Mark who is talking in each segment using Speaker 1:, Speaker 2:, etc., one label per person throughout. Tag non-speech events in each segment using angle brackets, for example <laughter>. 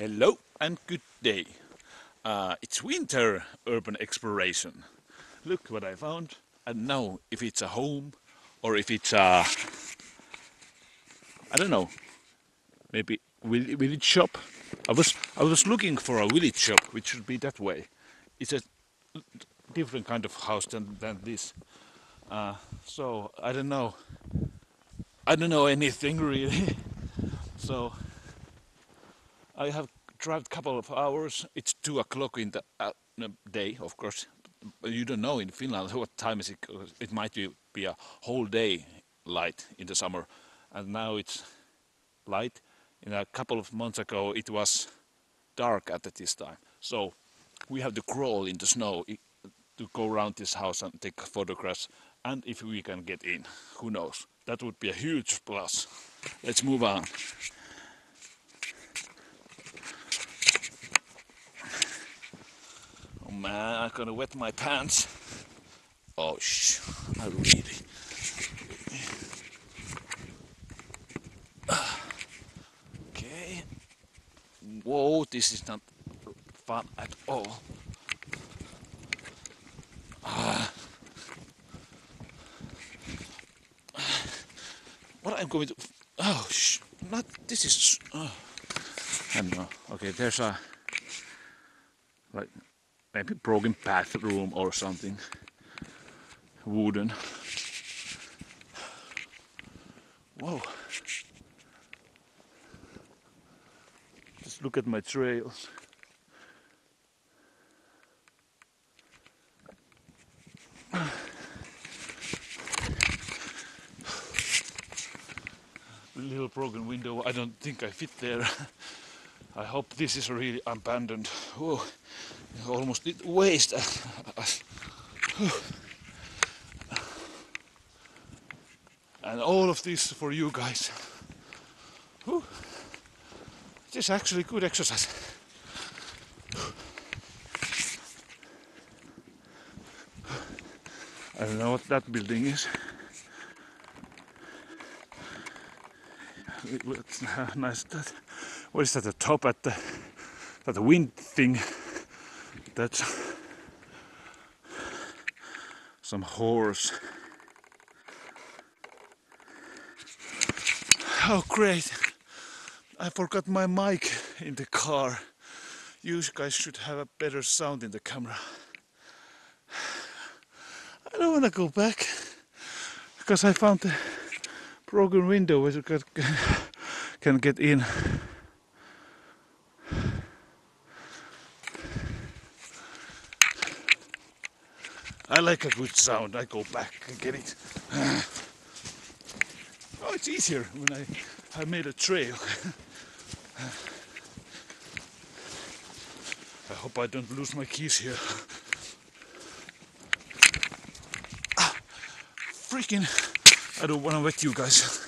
Speaker 1: Hello and good day. Uh, it's winter urban exploration. Look what I found. I don't know if it's a home or if it's a. I don't know. Maybe vill- village shop. I was I was looking for a village shop, which should be that way. It's a different kind of house than than this. Uh, so I don't know. I don't know anything <laughs> really. so I have driven a couple of hours. It's two o'clock in the uh, day, of course. You don't know in Finland <laughs> what time is it. It might be, be a whole day light in the summer, and now it's light. In a couple of months ago, it was dark at this time. So we have to crawl in the snow to go around this house and take photographs. And if we can get in, who knows? That would be a huge plus. Let's move on. Oh man, I'm gonna wet my pants. Oh sh! I really. Okay. Whoa, this is not fun at all. Ah. What I'm going to. Oh, sh! Not. This is. Oh. I don't know. Okay, there's a. Like. Maybe broken bathroom or something. Wooden. Whoa. Just look at my trails. little broken window. I don't think I fit there. <laughs> I hope this is really abandoned. Oh, almost did waste. And all of this for you guys. It is actually good exercise. I don't know what that building is. It looks <laughs> nice. That, what is that? The top at the that the wind thing. That's some horse. Oh great! I forgot my mic in the car. You guys should have a better sound in the camera. I don't want to go back because I found the broken window where you can, <laughs> can get in. I like a good sound. I go back and get it. <sighs> Oh, it's easier when I have made a trail. <sighs> I hope I don't lose my keys here. <sighs> Ah, freaking! I don't want to wet you guys.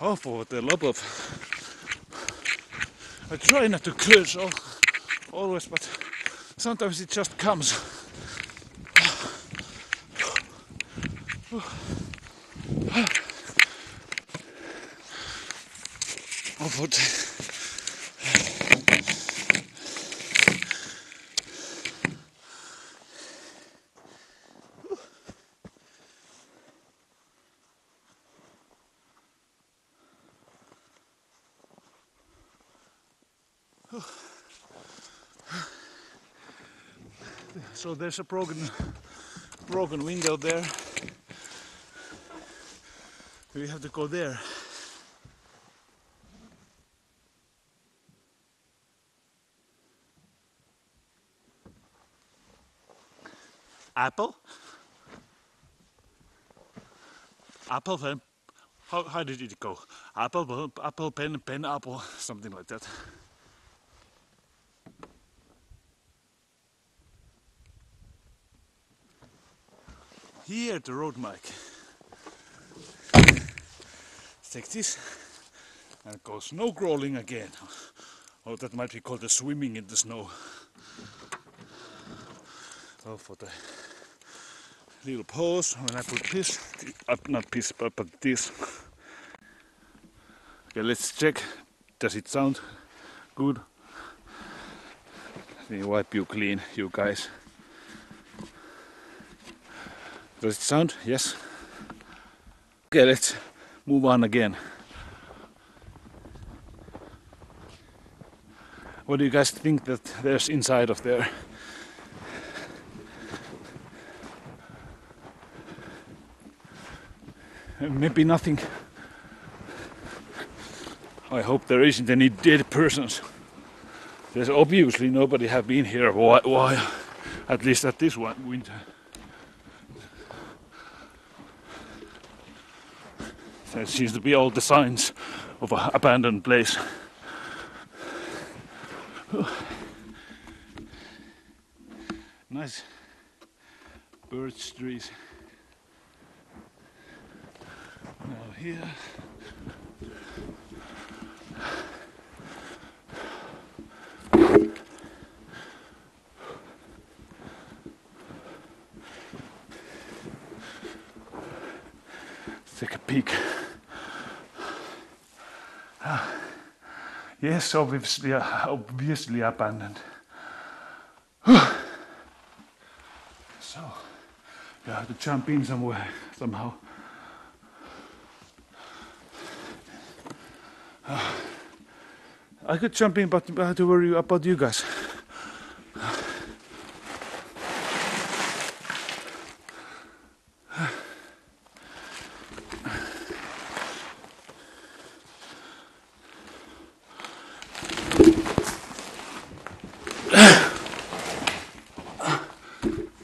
Speaker 1: Oh, for the love of. I try not to curse al- always, but sometimes it just comes. <sighs> Oh, for So there's a broken broken window there. We have to go there. Apple? Apple pen. How, how did it go? Apple, apple, pen, pen, apple, something like that. Here, at the Rode mic. Take this and go snow crawling again. Oh, that might be called the swimming in the snow. Oh, for the little pause when I put this, uh, not this, but, but this. Okay, let's check. Does it sound good? Let me wipe you clean, you guys. Does it sound? Yes. Okay, let's move on again. What do you guys think that there's inside of there? Maybe nothing. I hope there isn't any dead persons. There's obviously nobody have been here a while, at least at this one winter. There seems to be all the signs of an abandoned place. nice birch trees. Now here. Let's take a peek. Yes, obviously, uh, obviously abandoned. <sighs> so, you have to jump in somewhere somehow. <sighs> I could jump in, but I have to worry about you guys.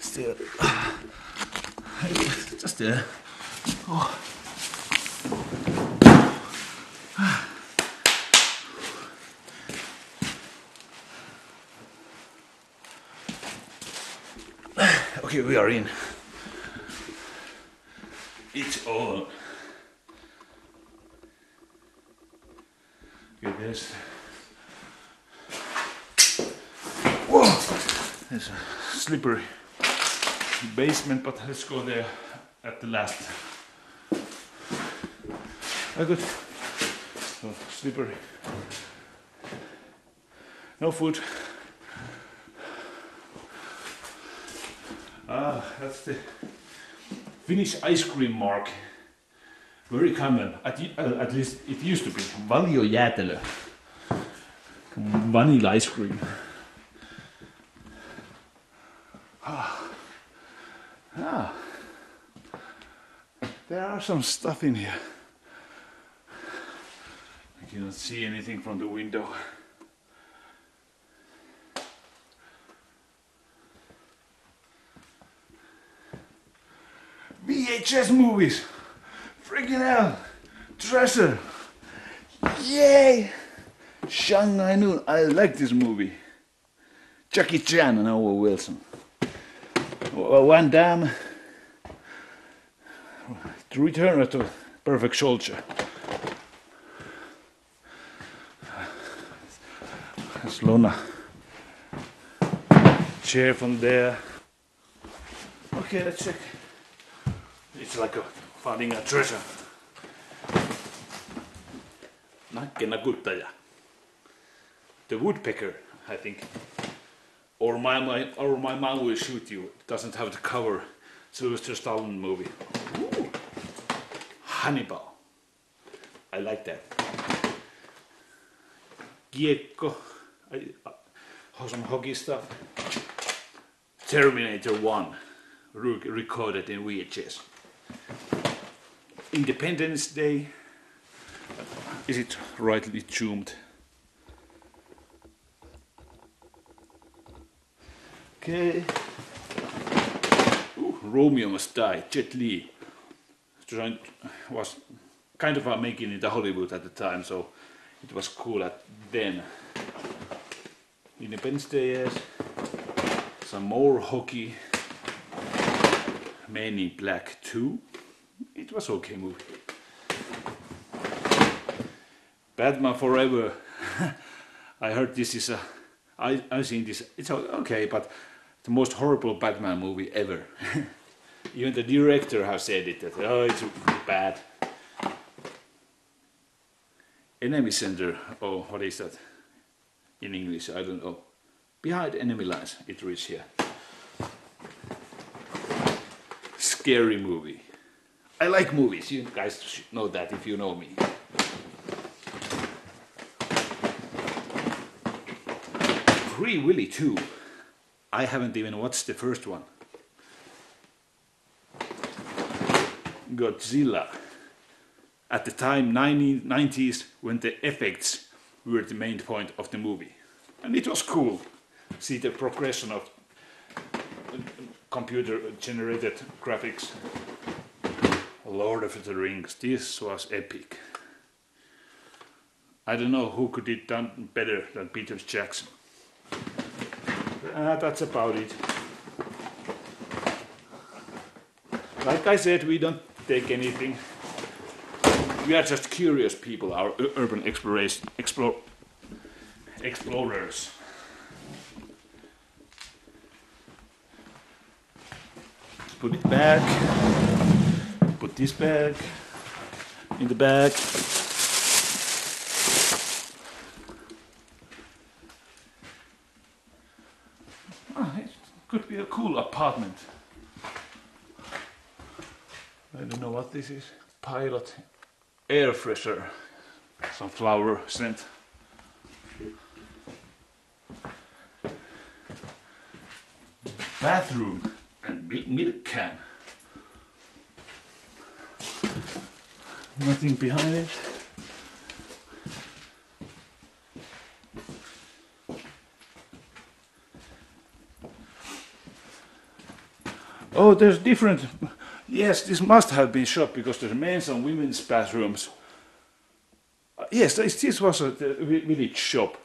Speaker 1: Still, just there. Oh. We. It's all. Okay, there's. Whoa! There's a slippery basement, but let's go there at the last. I got oh, slippery. No food. Ah, that's the Finnish ice cream mark. Very common, at, uh, at least it used to be. Valiojäätelö. Vanilla ice cream. Ah. ah. There are some stuff in here. I cannot see anything from the window. VHS movies. Freaking hell. Treasure. Yay. Shanghai Noon. I like this movie. Jackie Chan and Owen Wilson. Van Damme. The Return of the Perfect Soldier. Slona. Chair from there. Okay, let's check. Like a, finding a treasure. Nakke Nakuttaja. The woodpecker, I think. Or my, my, or my mom will shoot you. It doesn't have the cover. Sylvester Stallone movie. Ooh. Hannibal. I like that. Kiekko. I, uh, some hockey stuff. Terminator 1. Recorded in VHS. Independence Day. Is it rightly tuned? Okay. Ooh, Romeo Must Die, Jet Li. was kind of making it a Hollywood at the time, so it was cool at then. Independence Day, yes. Some more hockey. In Black 2. It was okay movie. Batman Forever. <laughs> I heard this is a. I I've seen this. It's okay, but the most horrible Batman movie ever. <laughs> Even the director has said it that oh it's bad. Enemy center. Oh, what is that in English? I don't know. Behind enemy lines. It reads here. Scary movie. I like movies. You guys know that if you know me. Free Willy 2. I haven't even watched the first one. Godzilla. At the time, 90s, when the effects were the main point of the movie. And it was cool. See the progression of uh, computer generated graphics. Lord of the Rings, this was epic. I don't know who could it done better than Peter Jackson. Uh, that's about it. Like I said, we don't take anything. We are just curious people, our urban exploration, explore, explorers. Put it back. Put this back in the bag. Oh, ah, it could be a cool apartment. I don't know what this is. Pilot air fresher. Some flower scent. Bathroom and milk can. Nothing behind it. Oh, there's different. Yes, this must have been shop because there's men's and women's bathrooms. Uh, yes, this, was a village shop.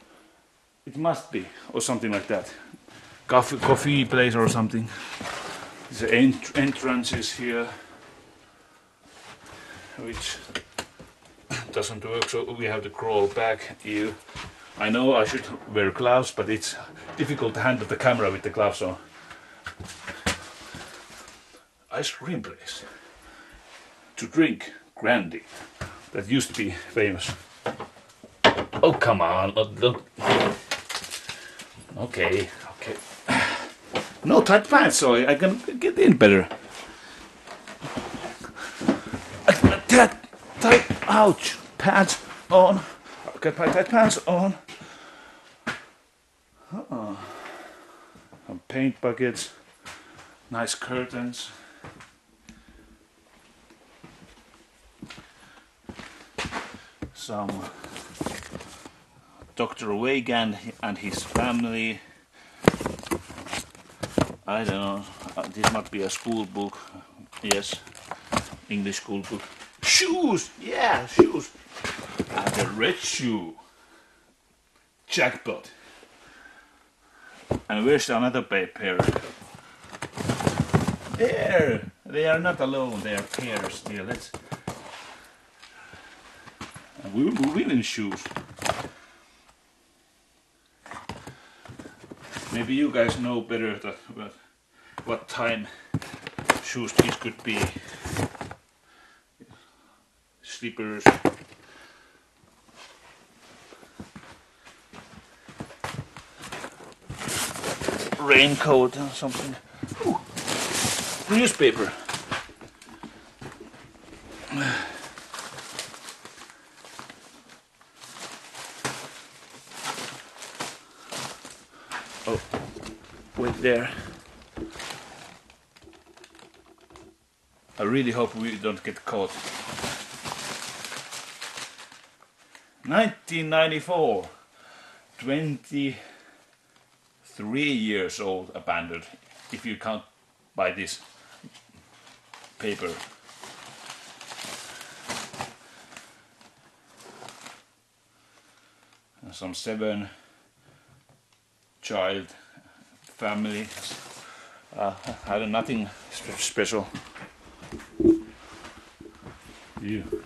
Speaker 1: It must be, or something like that. Coffee, coffee place or something. The ent entrance is here, which doesn't work, so we have to crawl back. You, I know I should wear gloves, but it's difficult to handle the camera with the gloves on ice cream place to drink Grandy that used to be famous. Oh, come on. Okay, okay. <sighs> No tight pants, so I can get in better. Tight, tight, ouch, pants on. Get my tight pants on. Uh -uh. Some paint buckets, nice curtains. some Dr. Weigand and his family. I don't know, uh, this might be a school book. Yes, English school book. Shoes! Yeah, shoes! And a red shoe. Jackpot. And where's another pair? There! They are not alone, they are pairs still. Let's we were moving in shoes. Maybe you guys know better that what time shoes these could be. Slippers. Raincoat or something. Ooh. Newspaper. <sighs> Oh, wait there. I really hope we don't get caught. 1994, 23 years old abandoned, if you count by this paper. some seven child family. Uh, had nothing special. You,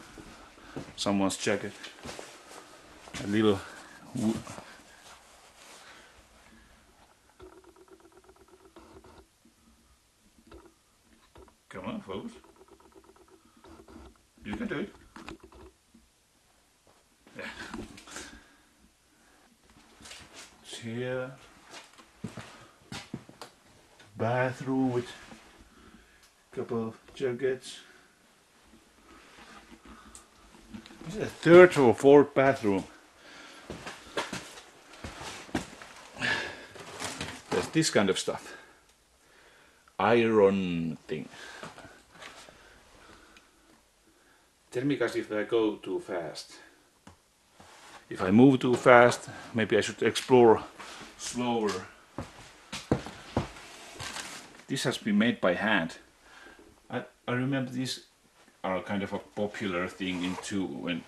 Speaker 1: someone's jacket, a little. Come on, folks. You can do it. Yeah. It's here. Bathroom with a couple of jackets. Is it a third or fourth bathroom? There's this kind of stuff. Iron thing. Tell me guys if I go too fast. If I move too fast, maybe I should explore slower. This has been made by hand. I, I remember these are kind of a popular thing in two when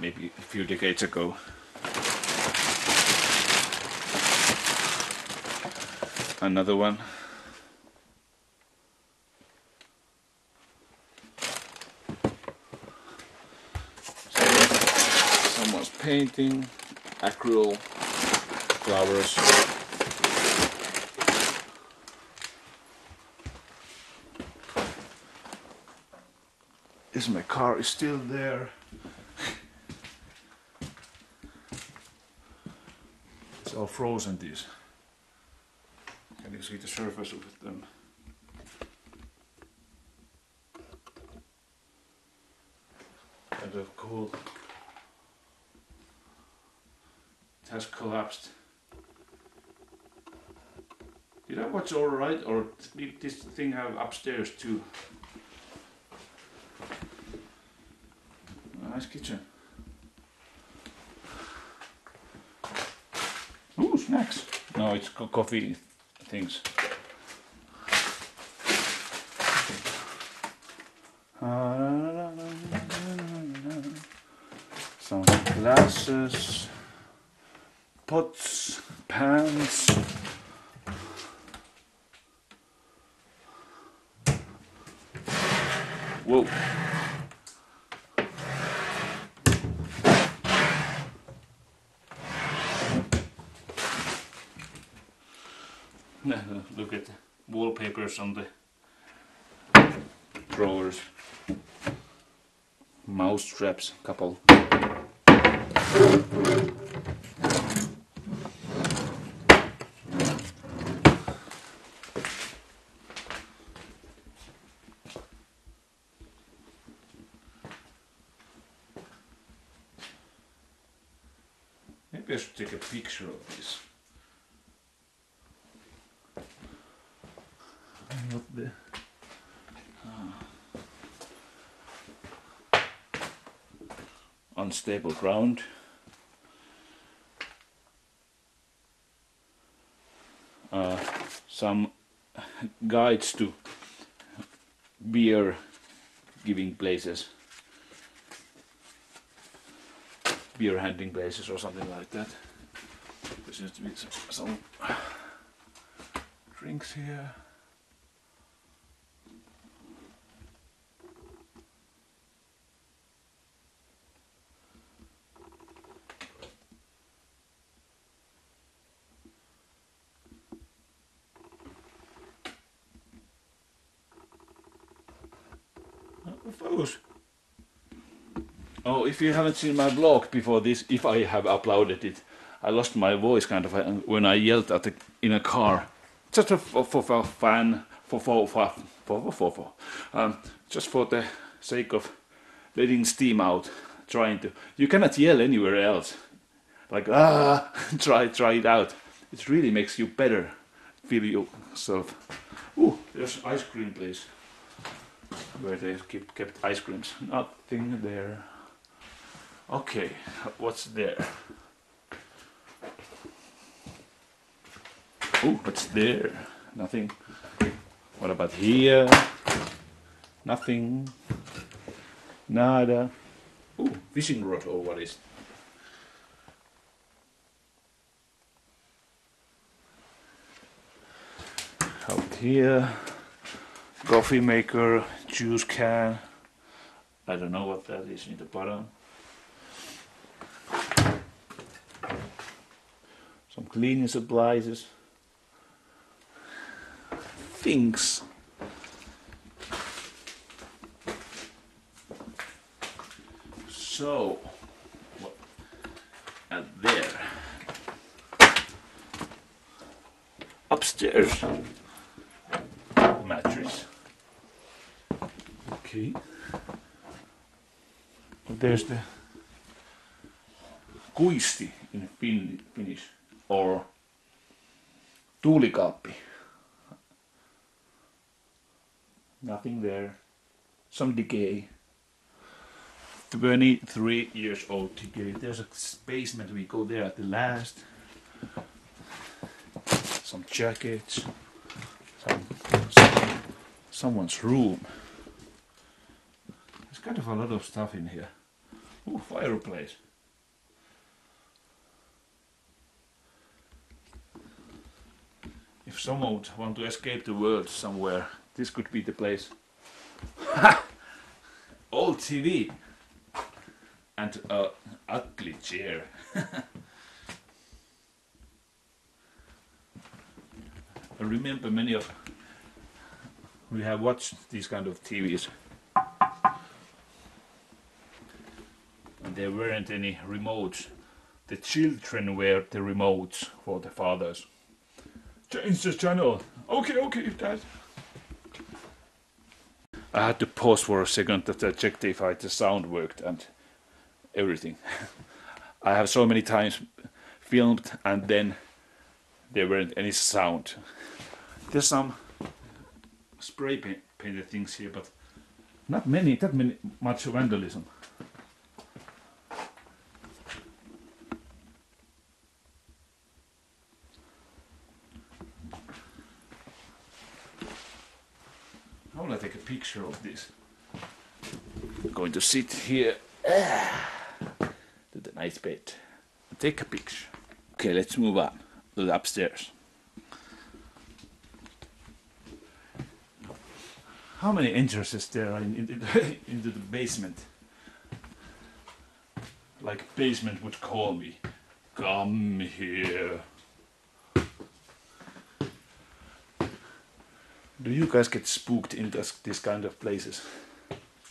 Speaker 1: maybe a few decades ago. Another one. Someone's painting, acrylic, flowers. Is my car is still there. it's all frozen these. Can you see the surface of them? Kind of cool. It has collapsed. Did I watch alright or did this thing have upstairs too? Nice kitchen. Ooh, snacks. No, it's co- coffee things. Some glasses, pots, pans. Whoa. Look at the wallpapers on the drawers. Mouse traps, couple. Maybe I should take a picture of this. Not the unstable ground. Uh, some guides to beer giving places, beer handling places, or something like that. There seems to be some, some drinks here. Focus. Oh, if you haven't seen my blog before this, if I have uploaded it, I lost my voice kind of uh, when I yelled at the, in a car. Just for, for, for fun, for for for for for for, um, just for the sake of letting steam out, trying to. You cannot yell anywhere else. Like <laughs> ah, try try it out. It really makes you better. Feel yourself. Ooh, there's ice cream place where they keep kept ice creams. Nothing there. Okay, what's there? Oh, what's there? Nothing. What about here? Nothing. Nada. Oh, fishing rod or what is? Out here coffee maker, juice can. I don't know what that is in the bottom. Some cleaning supplies. Things. So, what- and there, upstairs, mattress. Okay. There's the kuisti in Finnish, or tuulikaappi. Nothing there. Some decay. 23 years old decay. There's a basement, we go there at the last. Some jackets. Some, some, someone's room. There's kind of a lot of stuff in here. Ooh, fireplace. If someone would want to escape the world somewhere, this could be the place. <laughs> Old TV and a ugly chair. <laughs> I remember many of we have watched these kind of TVs. And there weren't any remotes. The children were the remotes for the fathers. Change the channel. Okay, okay, Dad. I had to pause for a second to check if I, the sound worked and everything. <laughs> I have so many times filmed and then there weren't any sound. There's some spray painted things here, but not many, that many, much vandalism. I want to take a of this. I'm going to sit here ah, to the nice bed. Take a picture. Okay, let's move on to the upstairs. How many entrances there are in, in, <laughs> into the basement? Like basement would call me. Come here. Do you guys get spooked in this, this kind of places?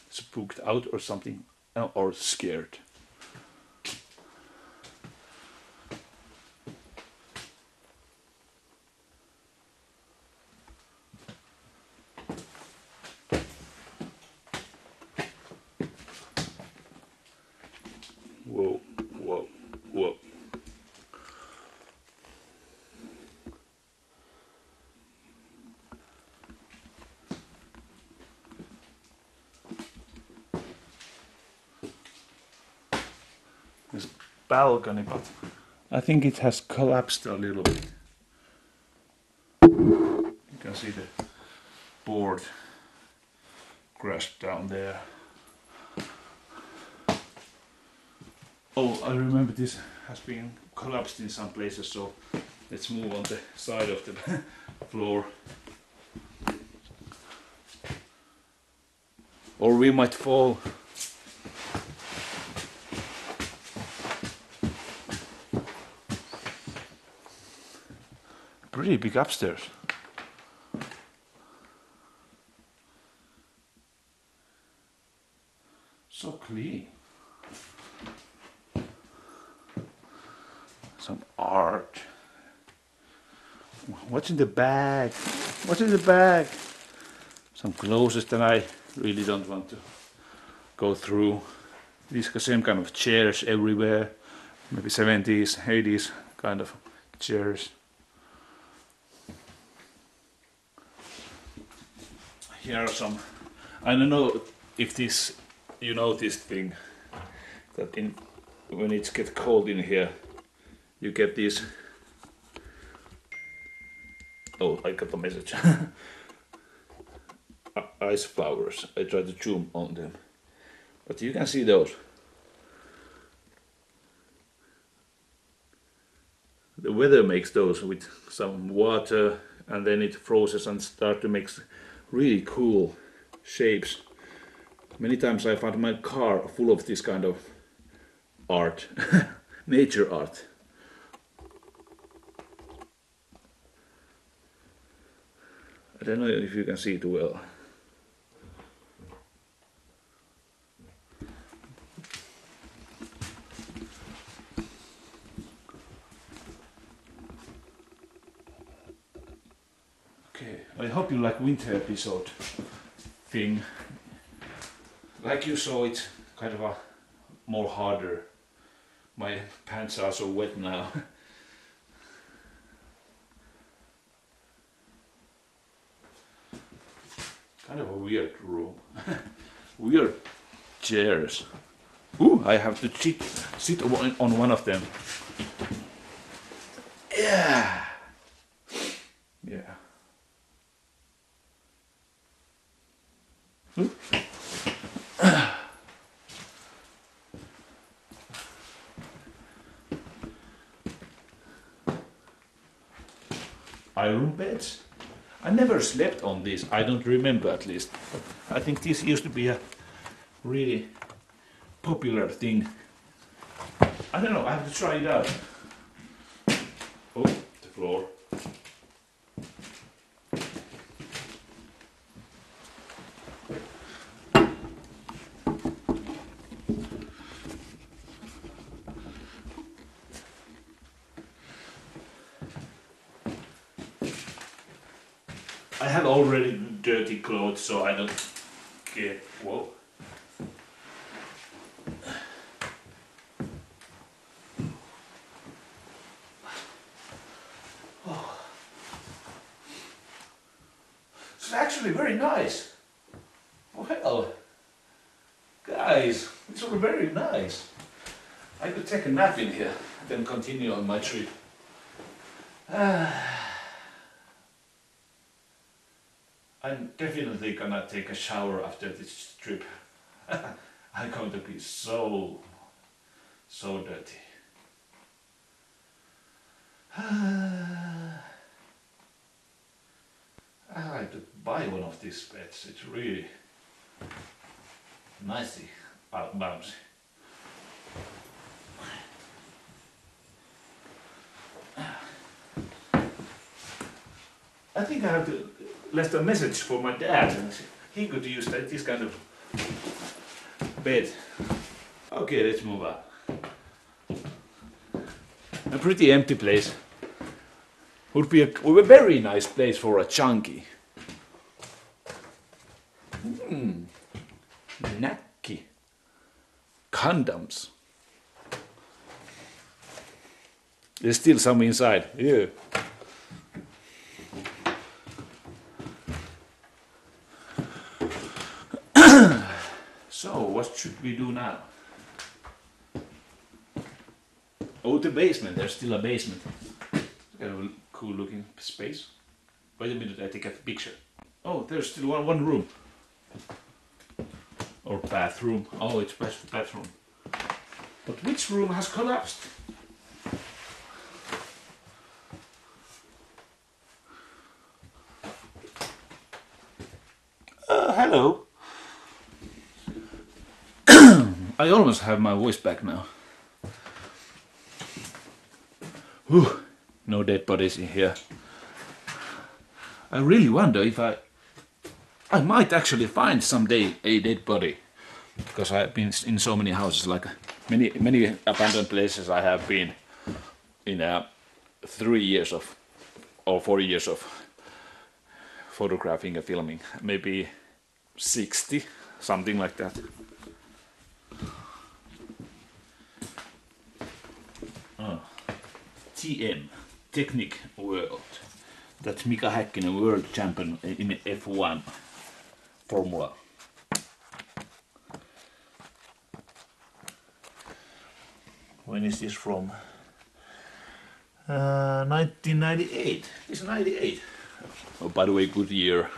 Speaker 1: Spooked out or something? Or scared? Whoa, whoa, whoa. This balcony, but I think it has collapsed a little bit. You can see the board crashed down there. Oh, I remember this has been collapsed in some places, so let's move on the side of the <laughs> floor. Or we might fall. Pretty big upstairs. So clean. Some art. What's in the bag? What's in the bag? Some clothes that I really don't want to go through. These same kind of chairs everywhere. Maybe 70s, 80s kind of chairs. Here are some. I don't know if this, you know, this thing that in when it gets cold in here, you get these. Oh, I got a message. <laughs> Uh, ice flowers. I try to zoom on them, but you can see those. The weather makes those with some water, and then it freezes and start to make really cool shapes. Many times I found my car full of this kind of art, <laughs> nature art. I don't know if you can see it well. Like winter episode thing. Like you saw it, kind of a more harder. My pants are so wet now. <laughs> kind of a weird room. <laughs> weird chairs. Ooh, I have to sit, sit on on one of them. Yeah. Ooh. Iron beds. I never slept on this. I don't remember at least. I think this used to be a really popular thing. I don't know. I have to try it out. Oh, the floor. I have already dirty clothes, so I don't care. Whoa. Oh. It's actually very nice. Well, guys, it's all very nice. I could take a nap in here, then continue on my trip. <sighs> I'm definitely gonna take a shower after this trip. I'm going to be so, so dirty. <sighs> I like to buy one of these beds. It's really nicely bou- bouncy. I think I have to left a message for my dad. He could use that, this kind of bed. Okay, let's move on. A pretty empty place. Would be a, would be a very nice place for a chunky. Hmm. Nakki. Condoms. There's still some inside. Yeah. So, what should we do now? Oh, the basement. There's still a basement. Kind of a cool looking space. Wait a minute, I take a picture. Oh, there's still one, one room. Or bathroom. Oh, it's bath- bathroom. But which room has collapsed? Uh, hello. I almost have my voice back now. Whew, no dead bodies in here. I really wonder if I. I might actually find someday a dead body. Because I've been in so many houses, like many many abandoned places I have been in uh, three years of, or four years of photographing and filming. Maybe 60, something like that. TM, Technic World. That's Mika Häkkinen, world champion in F1 Formula. When is this from? Uh, 1998. It's 98. Oh, by the way, good year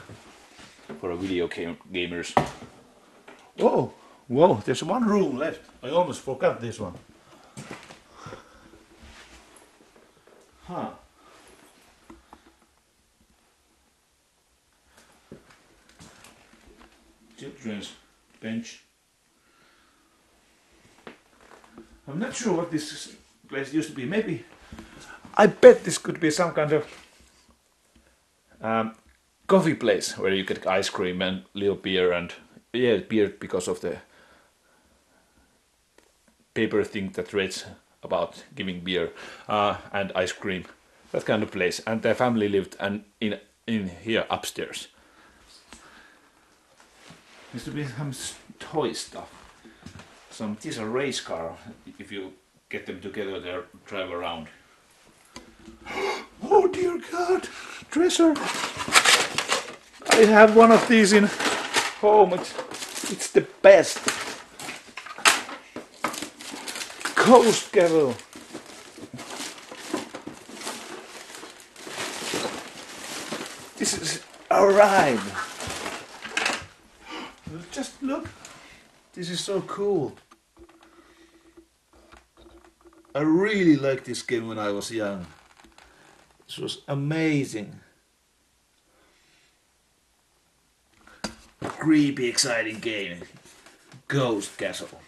Speaker 1: for video game gamers. Whoa, whoa! There's one room left. I almost forgot this one. Huh. Children's bench. I'm not sure what this place used to be. Maybe I bet this could be some kind of um, coffee place where you get ice cream and little beer and yeah, beer because of the paper thing that reads about giving beer uh, and ice cream, that kind of place. And their family lived and in in here upstairs. Used to be some toy stuff. Some these are race car. If you get them together, they drive around. Oh dear God, dresser! I have one of these in home. It's, it's the best. Coast Gavel. This is a ride. Just look. This is so cool. I really liked this game when I was young. This was amazing. Creepy, exciting game. Ghost Castle.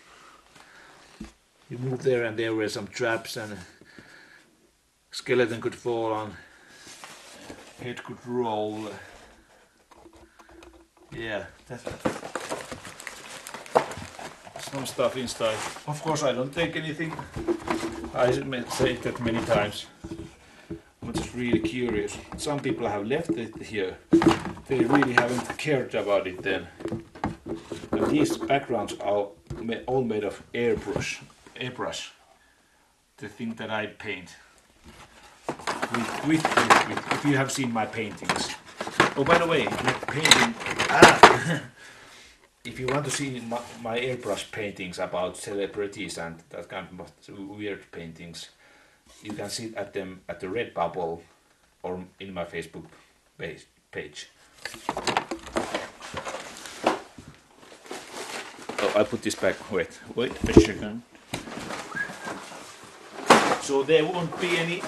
Speaker 1: You move there and there were some traps and skeleton could fall on. Head could roll. Yeah, that's some stuff inside. Of course, I don't take anything. I say that many times. I'm just really curious. Some people have left it here. They really haven't cared about it then. And these backgrounds are all made of airbrush. Airbrush. The thing that I paint. With, with, with, if you have seen my paintings. Oh, by the way, painting. Ah, <laughs> if you want to see my, my airbrush paintings about celebrities and that kind of weird paintings, you can see at them at the Redbubble or in my Facebook page. Oh, I put this back. Wait, wait a second. So there won't be any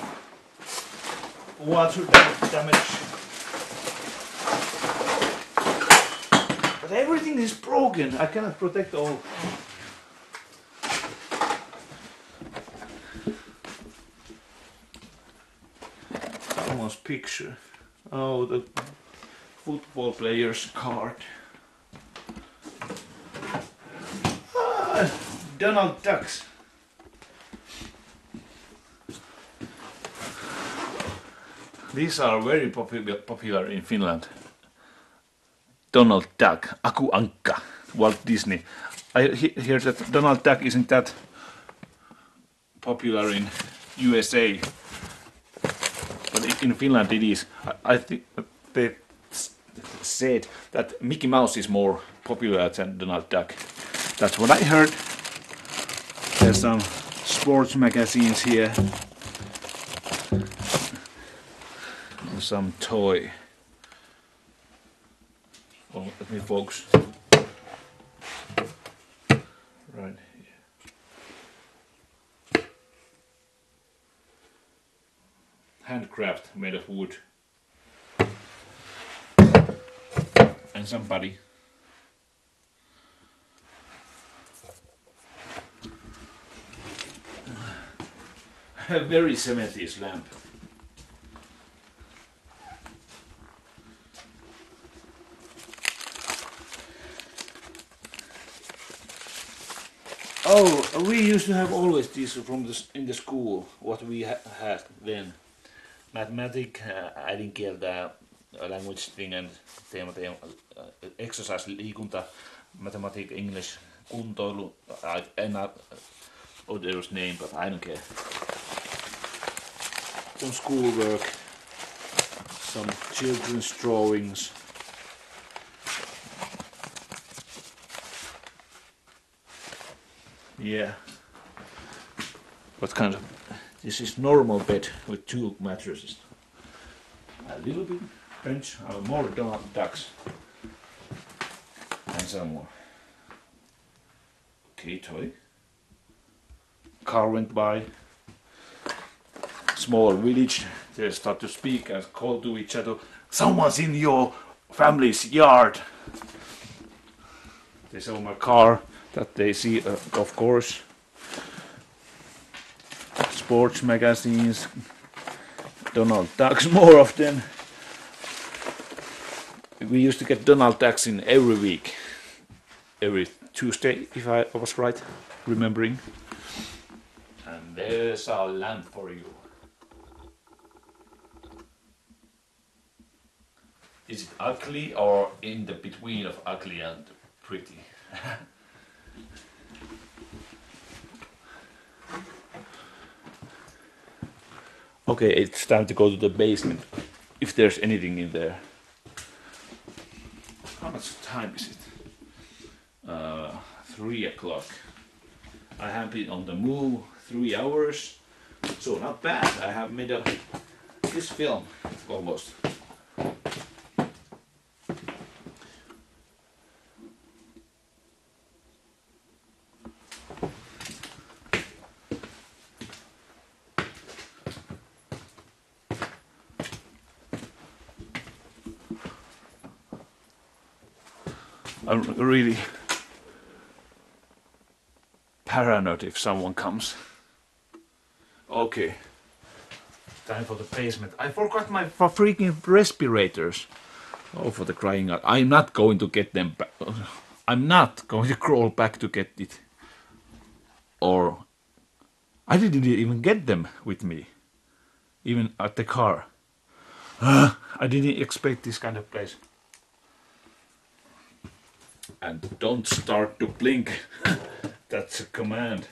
Speaker 1: water damage. Everything is broken. I cannot protect all. Someone's picture. Oh, the football player's card. Ah, Donald Ducks. These are very popular popular in Finland. Donald Duck, Aku Ankka, Walt Disney. I he- hear that Donald Duck isn't that popular in USA, but in Finland it is. I, I think they said that Mickey Mouse is more popular than Donald Duck. That's what I heard. There's some sports magazines here. Some toy. Let me focus. Right here. Handcraft made of wood. And somebody. A very 70s lamp. Oh, we used to have always these from the in the school. What we ha- had then, mathematic, uh, äidinkieltä, uh, language thing and teema, teema uh, exercise, liikunta, mathematics, English, kuntoilu. I, and not other's name, but I don't care. Some schoolwork, some children's drawings. Yeah. What kind of? This is normal bed with two mattresses. A little bit bench, uh, more Donald ducks, and some more. Okay, toy. Car went by. Small village. They start to speak and call to each other. Someone's in your family's yard. They saw my car that they see, uh, of course. Sports magazines, Donald Ducks <laughs> more often. We used to get Donald Ducks in every week, every Tuesday, if I was right, remembering. And there's our lamp for you. Is it ugly or in the between of ugly and pretty? <laughs> okay, it's time to go to the basement. If there's anything in there. How much time is it? Uh, three o'clock. I have been on the move three hours, so not bad. I have made a this film almost. I'm really paranoid if someone comes. Okay. Time for the basement. I forgot my freaking respirators. Oh, for the crying out. I'm not going to get them back. <sighs> I'm not going to crawl back to get it. Or. I didn't even get them with me. Even at the car. <sighs> I didn't expect this kind of place. And don't start to blink. <laughs> That's a command.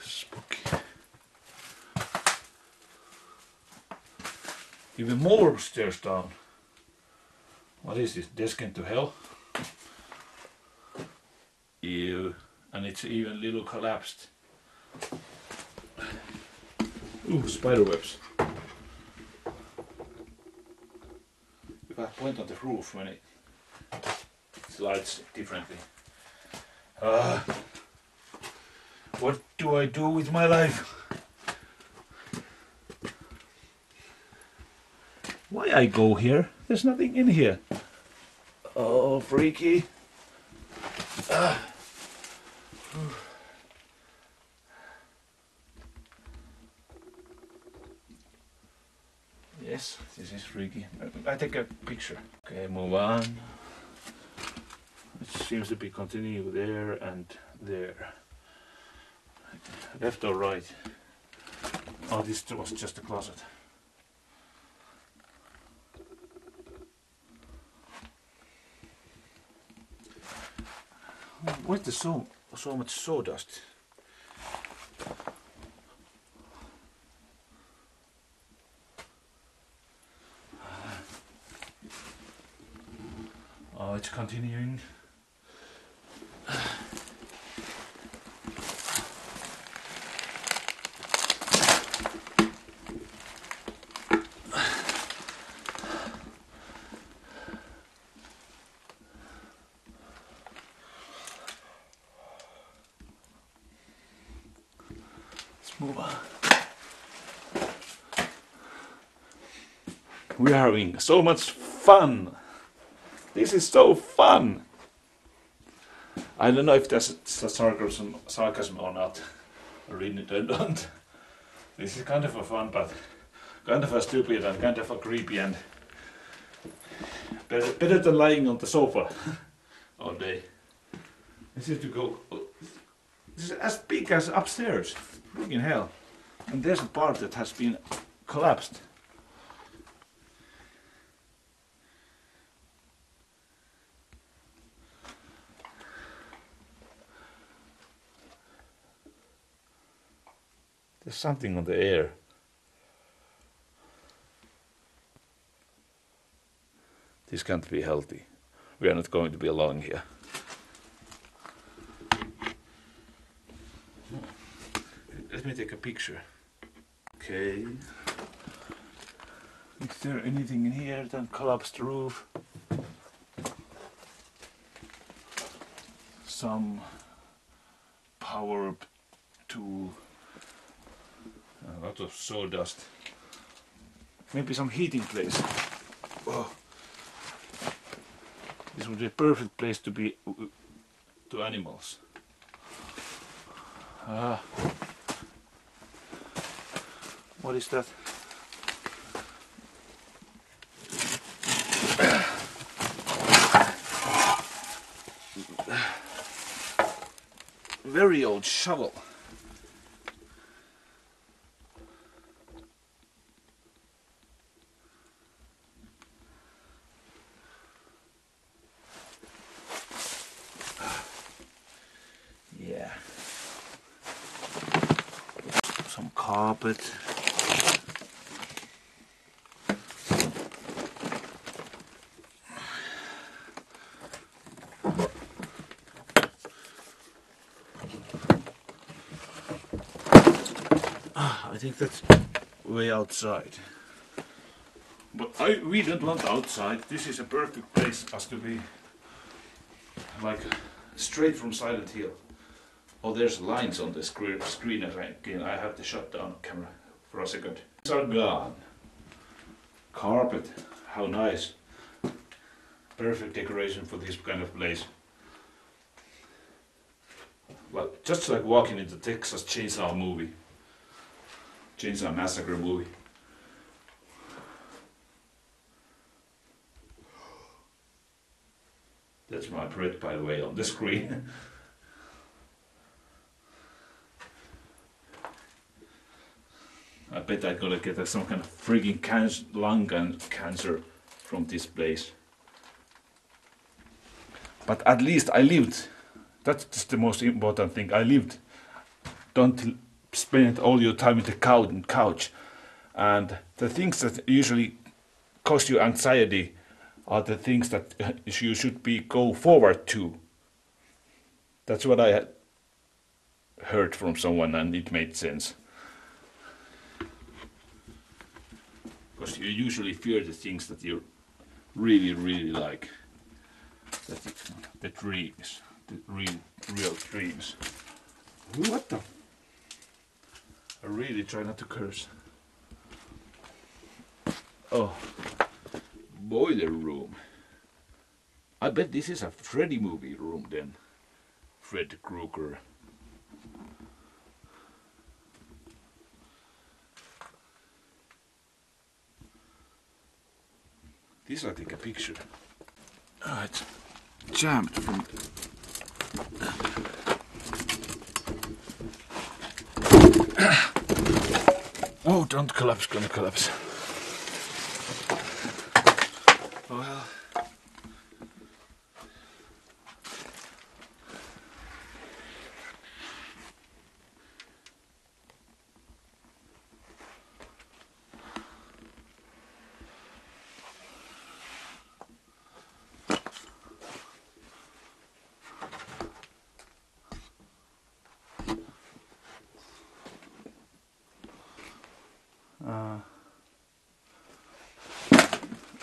Speaker 1: Spooky. Even more stairs down. What is this? Descent to hell? Ew. And it's even a little collapsed. Ooh, spider webs. If I point on the roof when it slides differently. Uh, what do I do with my life? Why I go here? There's nothing in here. Oh, freaky. Ah. Yes, this. I take a picture. Okay, move on. It seems to be continuing there and there. Left or right? Oh, this was just a closet. Where's the so so much sawdust? Oh, it's continuing. Move on. We are having so much fun. This is so fun. I don't know if that's sarcasm, sarcasm or not. I really don't. This is kind of a fun, but kind of a stupid and kind of a creepy and better, better than lying on the sofa <laughs> all day. This is to go. This is as big as upstairs. Freaking hell! And there's a part that has been collapsed. Something on the air. This can't be healthy. We are not going to be alone here. Let me take a picture. Okay. Is there anything in here than collapsed roof? Some power to a lot of sawdust. Maybe some heating place. Oh. This would be a perfect place to be to animals. Ah. What is that? Very old shovel. Carpet. Ah, I think that's way outside. But I we don't want outside. This is a perfect place as to be like straight from Silent Hill. Oh, there's lines on the screen, again. I have to shut down camera for a second. These are gone. Carpet, how nice. Perfect decoration for this kind of place. Well, just like walking into Texas Chainsaw movie. Chainsaw Massacre movie. That's my bread, by the way, on the screen. <laughs> I bet I'm gonna get uh, some kind of freaking cancer, lung can cancer from this place. But at least I lived. That's just the most important thing. I lived. Don't spend all your time in the couch. And the things that usually cause you anxiety are the things that <laughs> you should be go forward to. That's what I heard from someone, and it made sense. Because you usually fear the things that you really, really like. That the dreams, the real, real dreams. What the? I really try not to curse. Oh boiler room. I bet this is a Freddy movie room then. Fred Krueger. This I take a picture. Oh, it's jammed from. <coughs> Oh, don't collapse, gonna collapse. Well. Uh,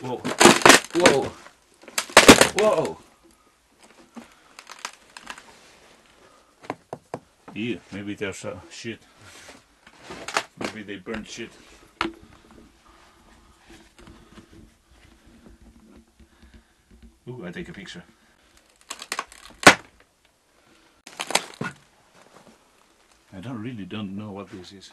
Speaker 1: whoa. Whoa. Whoa. Yeah, maybe there's shit. Maybe they burned shit. Ooh, I take a picture. I don't really don't know what this is.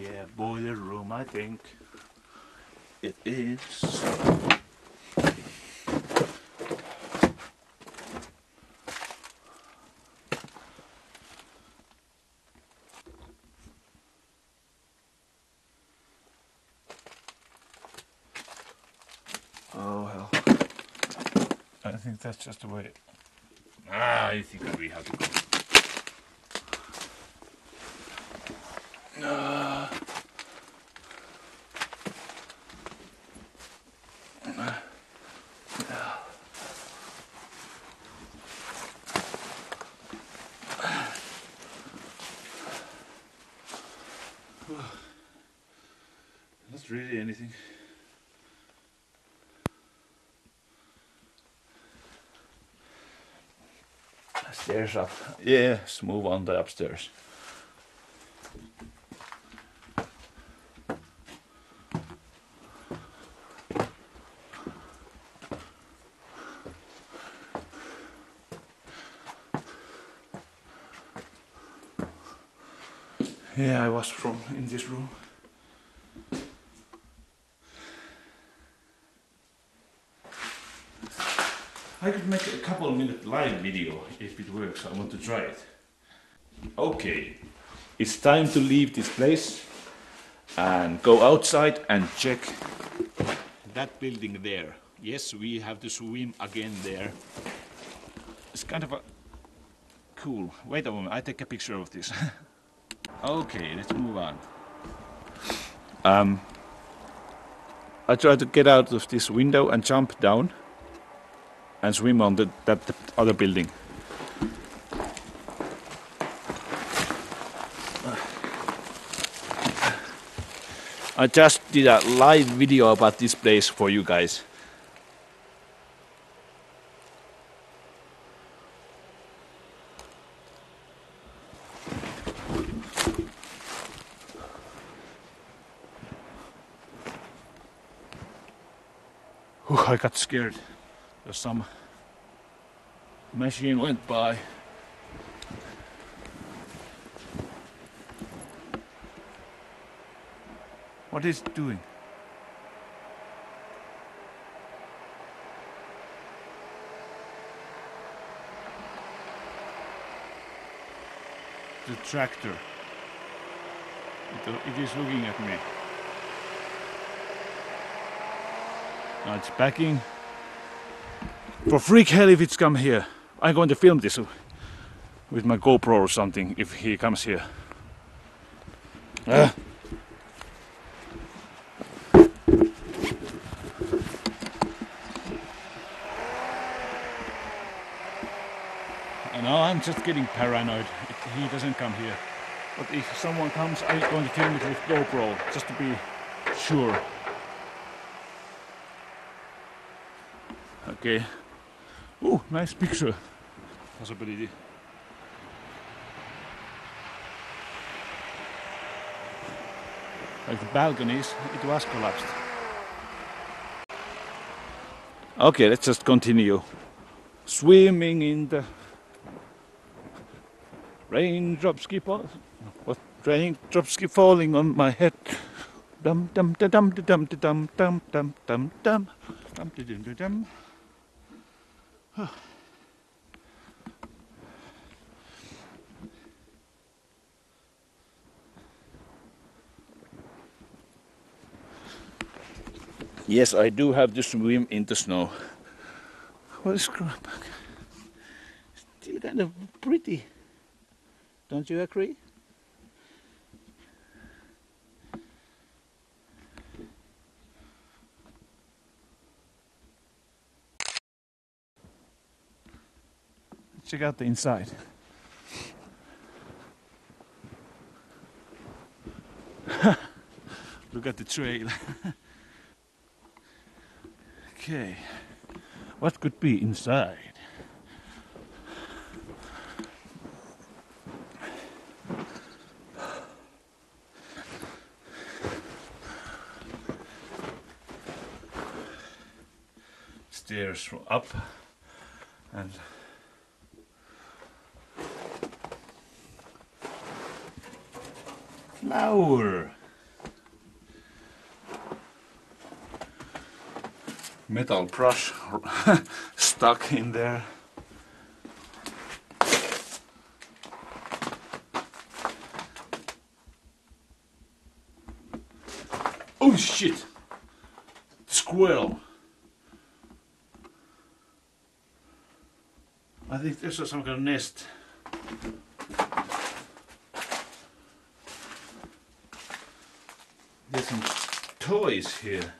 Speaker 1: Yeah, boiler room, I think it is. Oh hell. I think that's just the way. Ah, I think we have to go. Not really anything. Stairs up. Yes, move on the upstairs. Yeah, I was from in this room. I could make a couple minute live video if it works. I want to try it. Okay, it's time to leave this place and go outside and check that building there. Yes, we have to swim again there. It's kind of a cool. Wait a moment, I take a picture of this. <laughs> okay, let's move on. Um, I try to get out of this window and jump down and swim on the, that other building. I just did a live video about this place for you guys. I got scared. There's some machine went by. What is it doing? The tractor. It, uh, it is looking at me. Now it's backing. For freak hell if it's come here. I'm going to film this with my GoPro or something if he comes here. And now I'm just getting paranoid. If he doesn't come here. But if someone comes, I'm going to film it with GoPro just to be sure. Okay. Oh, nice picture. Possibility. Like the balconies, it was collapsed. Okay, let's just continue. Swimming in the raindrops keep on. What raindrops keep falling on my head. Dum dum da dum da dum da dum dum dum dum dum dum da dum da dum. Yes, I do have to swim in the snow. What is crap? Still kind of pretty. Don't you agree? Check out the inside. <laughs> Look at the trail. <laughs> okay, what could be inside? Stairs from up and flower. Metal brush <laughs> stuck in there. Oh shit! Squirrel. I think this is some kind of nest. There's some toys here.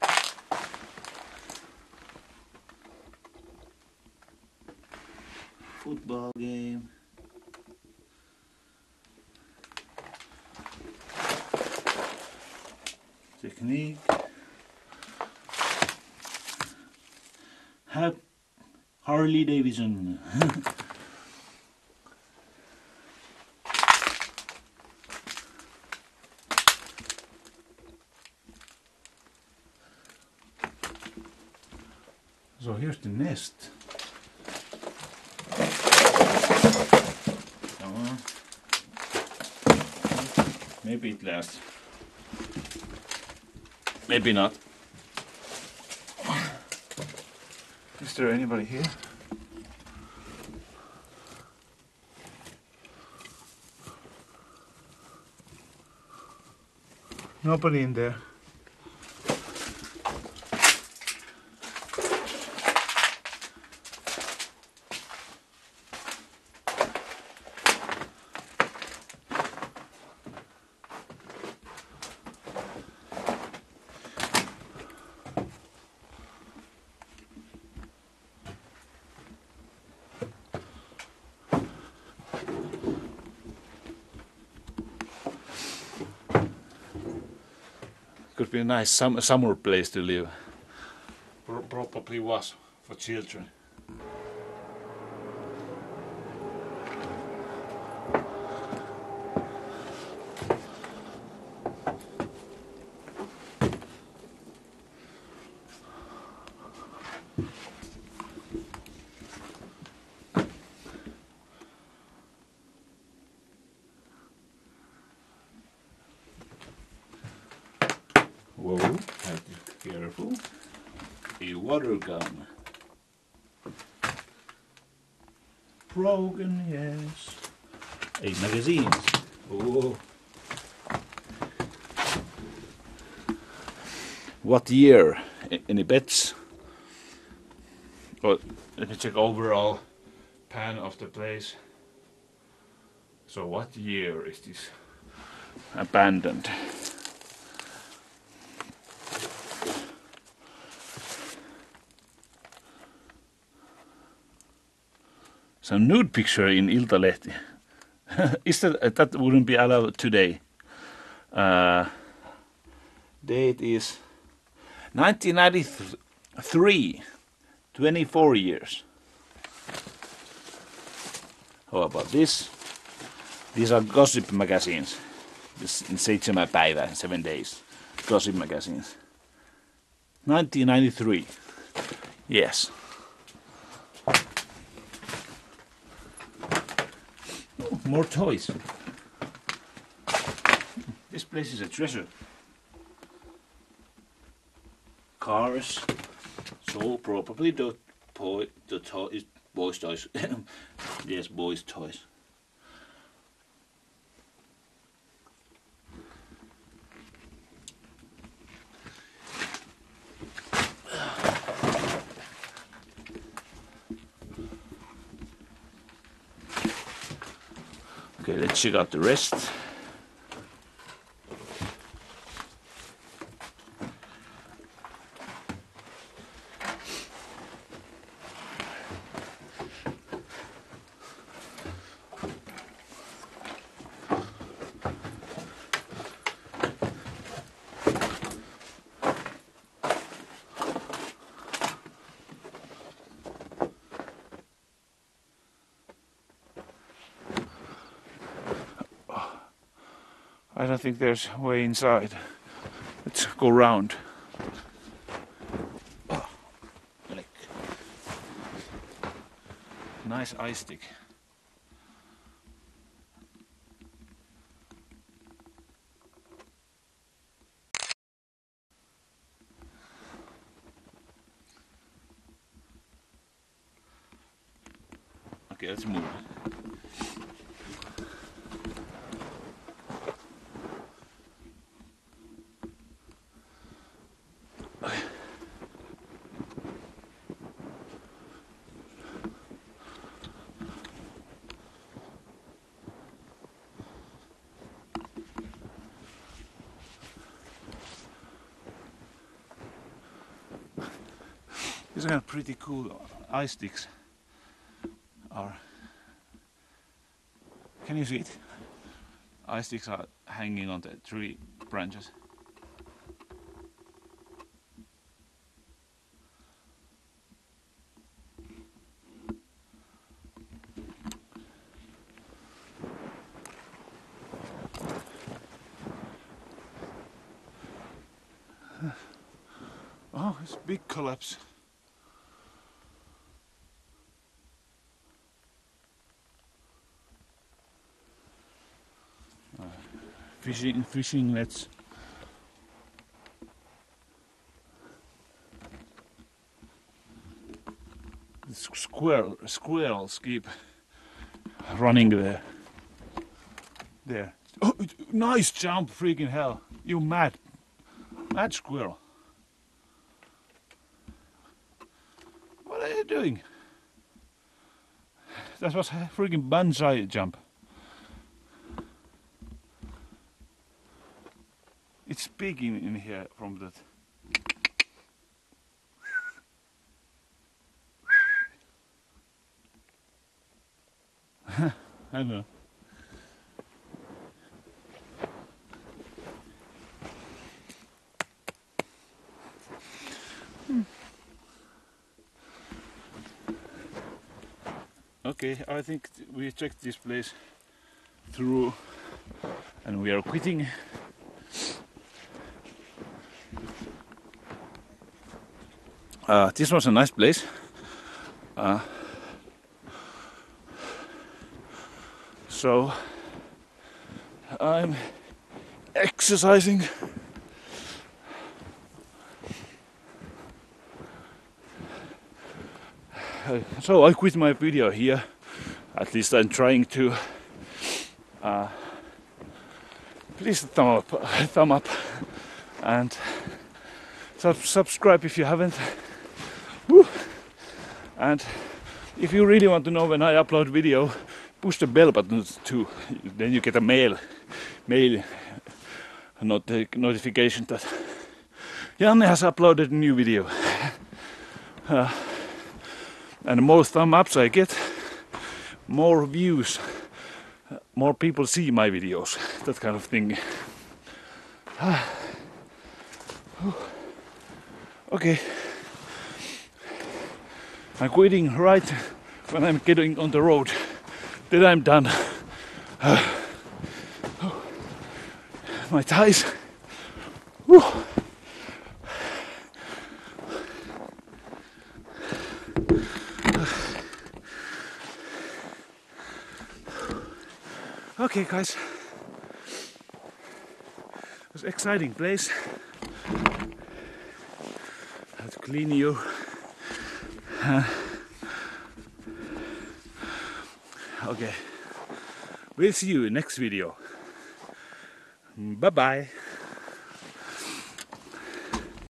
Speaker 1: Football game. Technique. Harley Davidson. <laughs> So here's the nest. Come. Maybe it lasts. Maybe not. Is there anybody here? Nobody in there. Could be a nice sum- summer place to live. Pro- probably was for children. Whoa, have to be careful. A water gun. Broken, yes. Eight magazines. Oh. What year? A- Any bets? Well, let me check overall pan of the place. So what year is this abandoned? Some nude picture in Iltalehti. <laughs> Is that that wouldn't be allowed today? Uh, date is 1993, 24 years. How about this? These are gossip magazines. This in seitsemän seven days. Gossip magazines. 1993. Yes. More toys. This place is a treasure. Cars. So probably the toy, the toys, boys' toys. <laughs> yes, boys' toys. Check out the rest. Don't think there's way inside. Let's go round. Nice ice stick. Okay, let's move. These are pretty cool ice sticks. Are can you see it? Ice sticks are hanging on the tree branches. Oh, it's a big collapse. Fishing, fishing nets. Squirrel, squirrels keep running there. There. Oh, nice jump, freaking hell! You mad, mad squirrel. What are you doing? That was a freaking banzai jump. pig in, in here from that. <laughs> I know. Okay, I think we checked this place through and we are quitting. Uh, this was a nice place. Uh, so I'm exercising. Uh, so I quit my video here. At least I'm trying to. Uh, please thumb up, <laughs> thumb up, and sub subscribe if you haven't. And if you really want to know when I upload video, push the bell button too. Then you get a mail, mail not notification that Janne has uploaded a new video. Uh, and the more thumb ups I get, more views, more people see my videos, that kind of thing. <sighs> okay. I'm quitting right when I'm getting on the road. Then I'm done. <sighs> my thighs. Okay, guys. It was exciting place. Had to clean you. <laughs> Okay. We'll see you in next video. Bye bye.